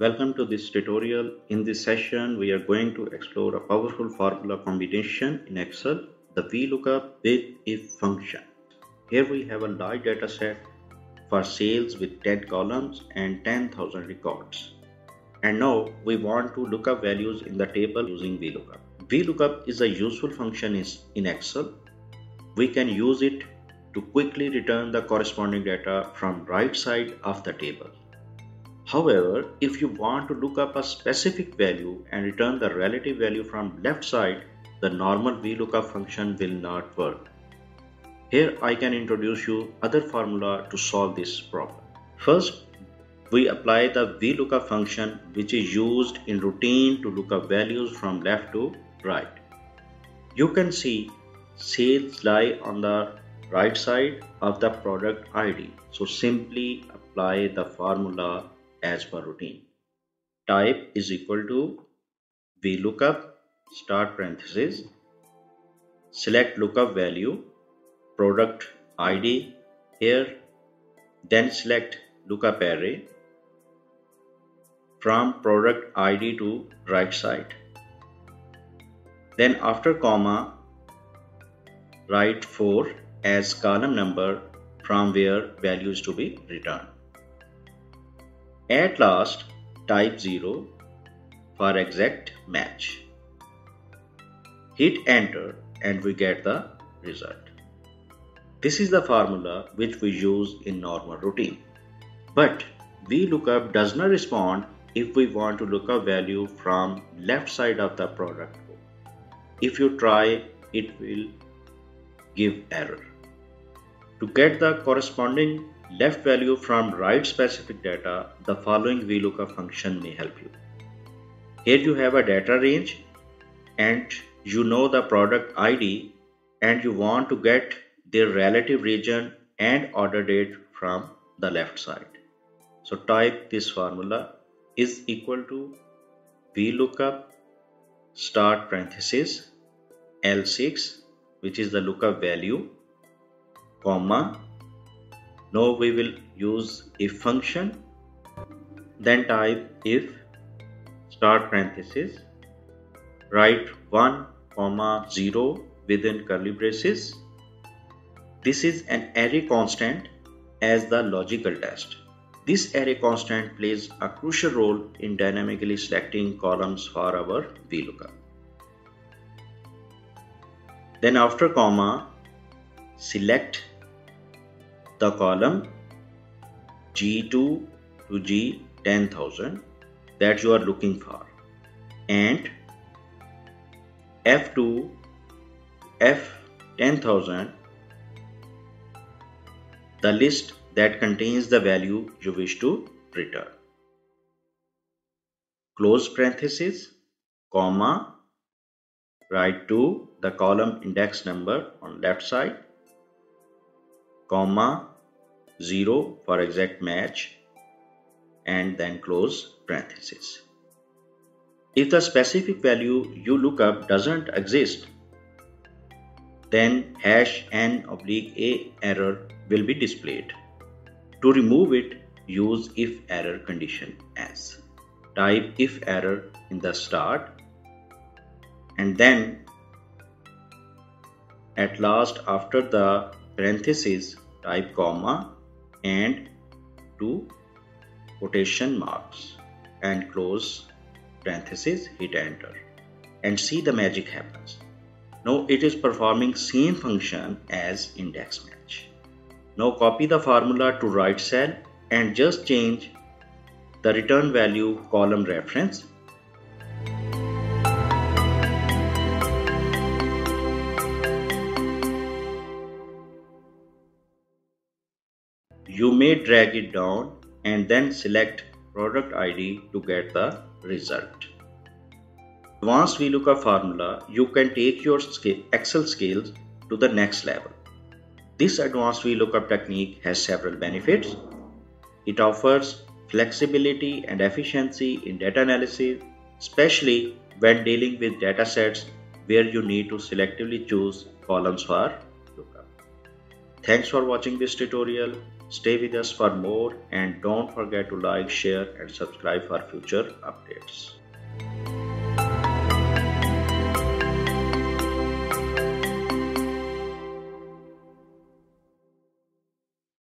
Welcome to this tutorial. In this session, we are going to explore a powerful formula combination in Excel, the VLOOKUP with if function. Here we have a large data set for sales with 10 columns and 10,000 records. And now we want to look up values in the table using VLOOKUP. VLOOKUP is a useful function in Excel. We can use it to quickly return the corresponding data from right side of the table. However, if you want to look up a specific value and return the relative value from left side, the normal VLOOKUP function will not work. Here I can introduce you other formula to solve this problem. First, we apply the VLOOKUP function which is used in routine to look up values from left to right. You can see sales lie on the right side of the product ID. So simply apply the formula as per routine. Type is equal to VLOOKUP start parenthesis select lookup value product ID here then select lookup array from product ID to right side then after comma write 4 as column number from where values to be returned at last, type 0 for exact match. Hit enter and we get the result. This is the formula which we use in normal routine. But VLOOKUP does not respond if we want to look up value from left side of the product. If you try, it will give error. To get the corresponding left value from right specific data, the following VLOOKUP function may help you. Here you have a data range and you know the product ID and you want to get their relative region and order date from the left side. So type this formula is equal to VLOOKUP start parenthesis L6 which is the lookup value comma now we will use if function then type if start parenthesis write 1 comma 0 within curly braces this is an array constant as the logical test this array constant plays a crucial role in dynamically selecting columns for our VLOOKUP. Then after comma, select the column G2 to G 10,000 that you are looking for and F2 F 10,000 the list that contains the value you wish to return. Close parenthesis, comma, write to the column index number on left side comma 0 for exact match and then close parenthesis. If the specific value you look up doesn't exist, then hash n oblique a error will be displayed. To remove it, use if error condition as. Type if error in the start and then at last after the parenthesis type comma and two quotation marks and close parenthesis hit enter and see the magic happens. Now it is performing same function as index match. Now copy the formula to right cell and just change the return value column reference You may drag it down and then select product ID to get the result. Once Advanced VLOOKUP formula, you can take your Excel skills to the next level. This advanced VLOOKUP technique has several benefits. It offers flexibility and efficiency in data analysis, especially when dealing with datasets where you need to selectively choose columns for lookup. Thanks for watching this tutorial. Stay with us for more and don't forget to like, share and subscribe for future updates.